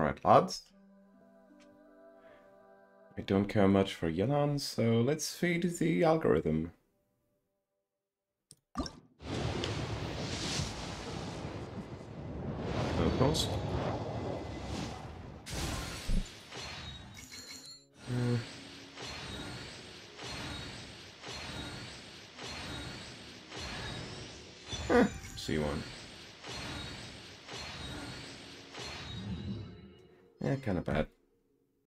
Alright, lads. I don't care much for Yelan, so let's feed the algorithm. No cost. Uh, eh, C1. Yeah, kind of bad.